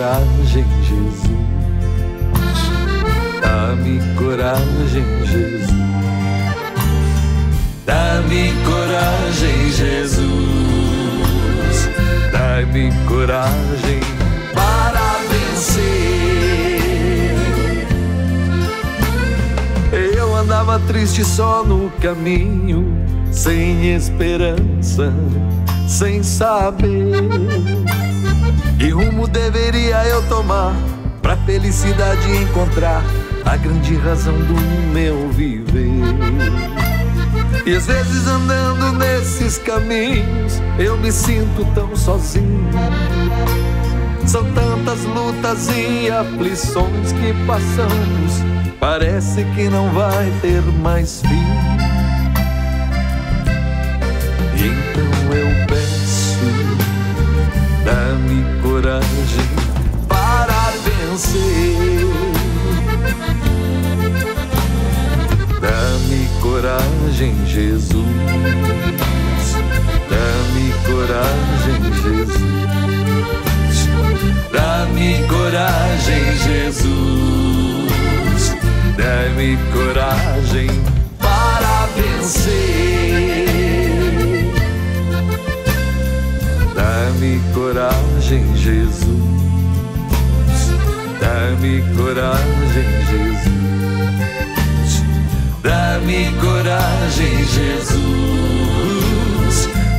coragem, Jesus. Dá-me coragem, Jesus. Dá-me coragem, Jesus. Dá-me coragem para vencer. Eu andava triste só no caminho, sem esperança, sem saber que rumo deveria eu tomar pra felicidade encontrar a grande razão do meu viver? E às vezes andando nesses caminhos eu me sinto tão sozinho. São tantas lutas e aflições que passamos, parece que não vai ter mais fim. E então eu coragem para vencer. Dá-me coragem, Jesus. Dá-me coragem, Jesus. Dá-me coragem, Jesus. Dá-me coragem para vencer. Coragem, Jesus. Dá-me coragem, Jesus. Dá-me coragem, Jesus.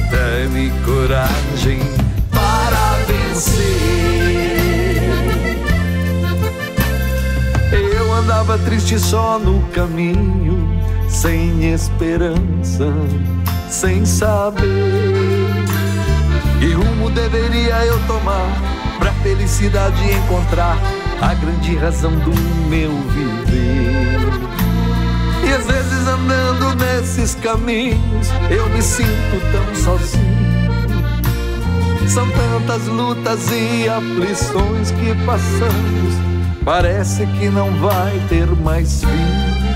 Dá-me coragem para vencer. Eu andava triste só no caminho, sem esperança, sem saber que rumo deveria eu tomar pra felicidade encontrar a grande razão do meu viver. E às vezes andando nesses caminhos eu me sinto tão sozinho. São tantas lutas e aflições que passamos, parece que não vai ter mais fim.